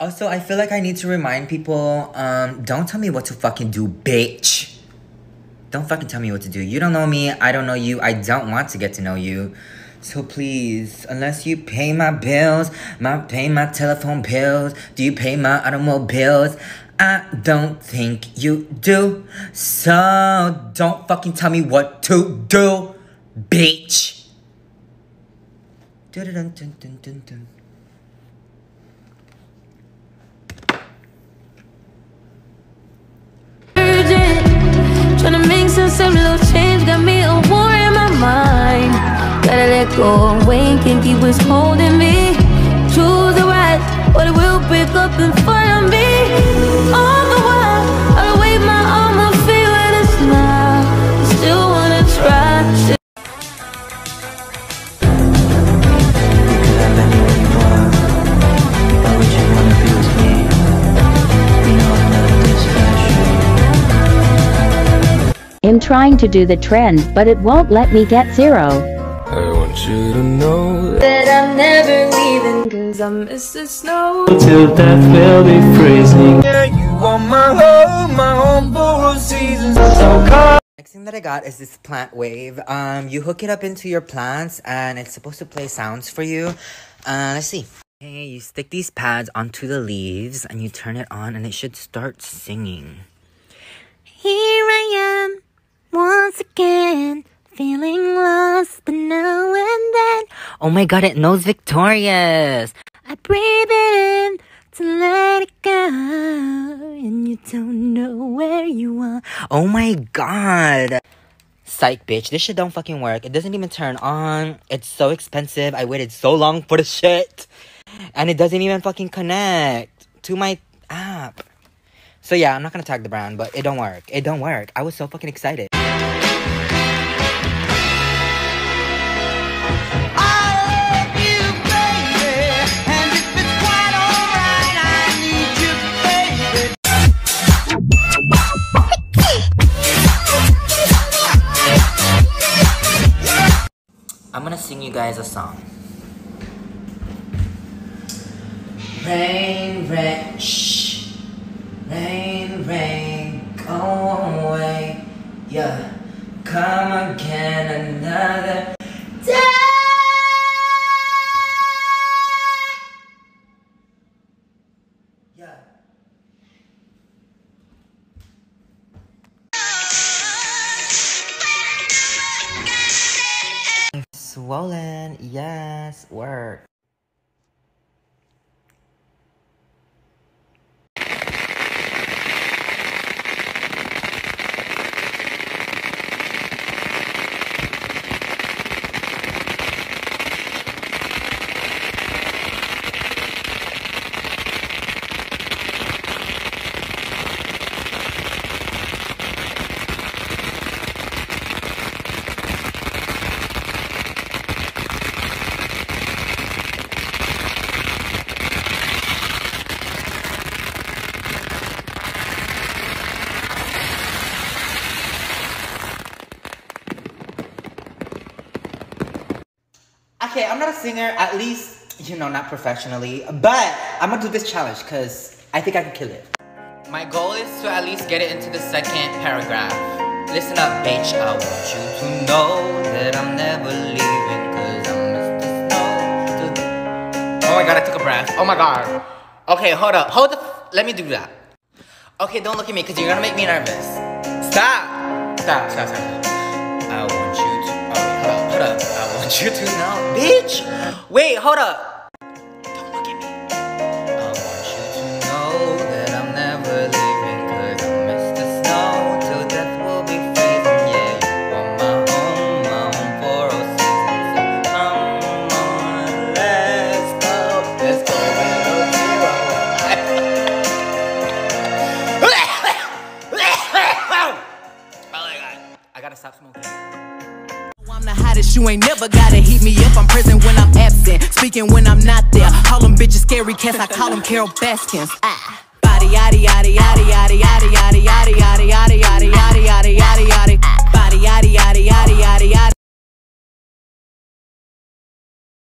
Also, I feel like I need to remind people, um, don't tell me what to fucking do, bitch. Don't fucking tell me what to do. You don't know me, I don't know you, I don't want to get to know you. So please, unless you pay my bills, my pay my telephone bills, do you pay my automobiles? I don't think you do. So don't fucking tell me what to do, bitch. Dun dun dun was holding me. Choose the right, but it will up in front of me. All the while, I wave my arm, I feel it and smile. I still wanna try. am trying to do the trend but it won't let me get zero. I want you to know that that I'm never leaving, cause I miss the snow. Till death will be freezing. Next thing that I got is this PlantWave. Um, you hook it up into your plants and it's supposed to play sounds for you. Uh, let's see. Hey, you stick these pads onto the leaves and you turn it on and it should start singing. Here I am, once again, feeling lost, but now and then. Oh my god, it knows Victorious. I breathe in to let it go, and you don't know where you are. Oh my god. Psych, bitch. This shit don't fucking work. It doesn't even turn on. It's so expensive. I waited so long for the shit. And it doesn't even fucking connect to my app. So yeah, I'm not gonna tag the brand, but it don't work. It don't work. I was so fucking excited. Guys a song. Rain, rain. Rain, rain, go away. Yeah, come again another Swollen, yes, work. Okay, I'm not a singer, at least, you know, not professionally, but I'm gonna do this challenge because I think I can kill it. My goal is to at least get it into the second paragraph. Listen up, bitch. I want you to know that I'm never leaving because I miss the snow. Oh my god, I took a breath. Oh my god. Okay, hold up. Hold the. Let me do that. Okay, don't look at me because you're gonna make me nervous. Stop. Stop, stop, stop. You to know. Bitch! Wait, hold up. You ain't never gotta heat me up. I'm present when I'm absent, speaking when I'm not there. Call them bitches scary cats, I call them Carole Baskins. Ah. Body yaddy yaddy yaddy